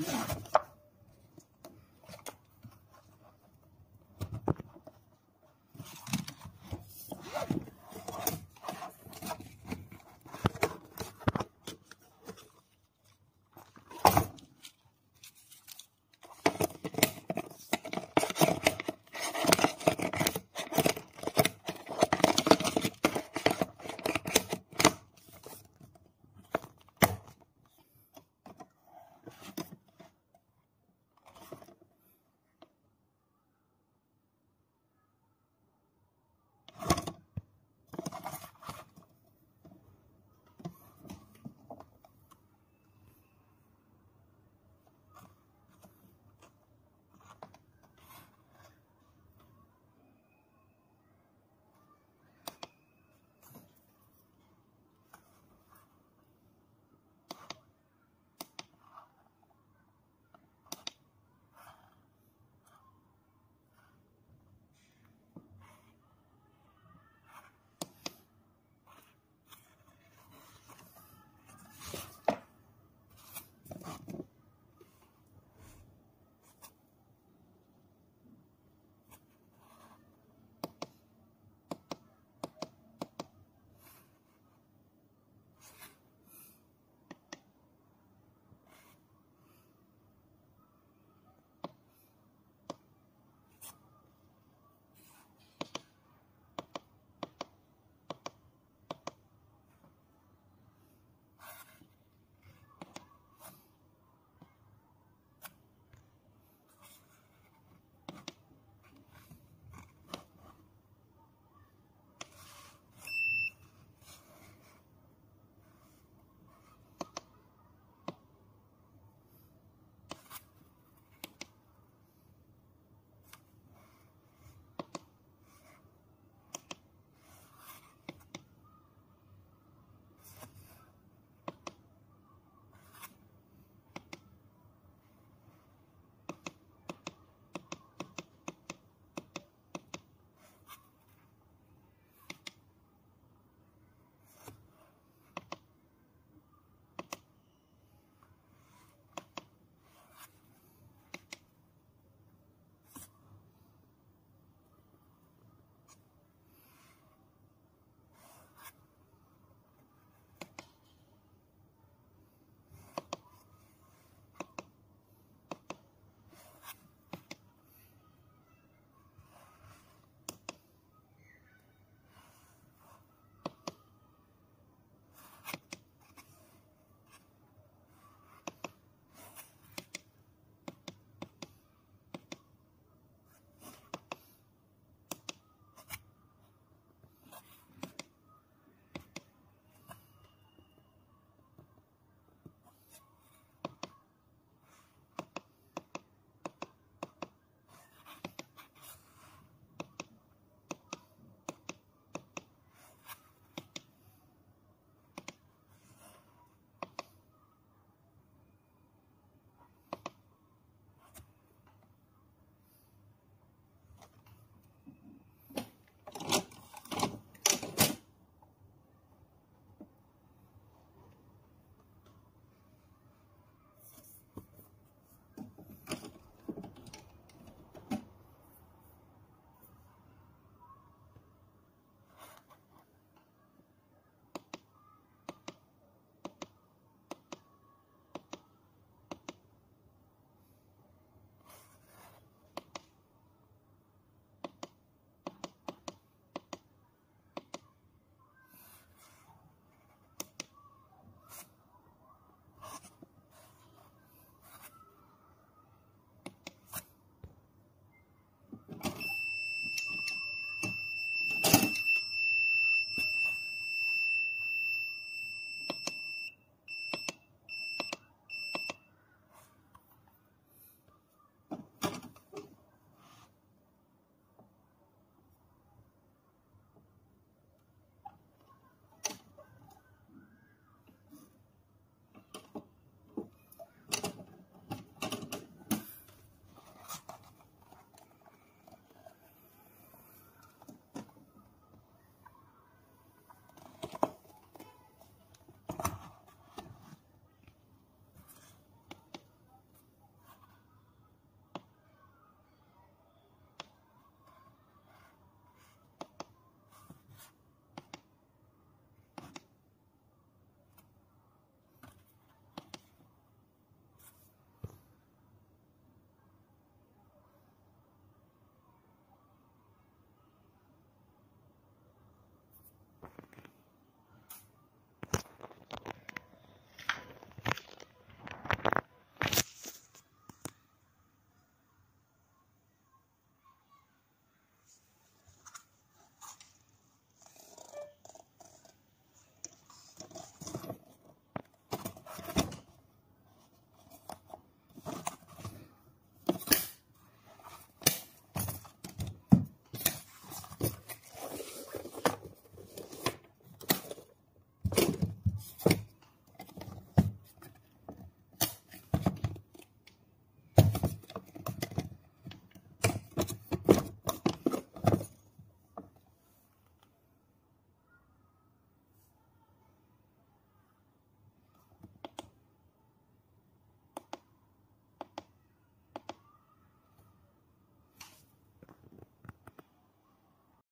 Yeah.